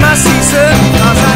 my season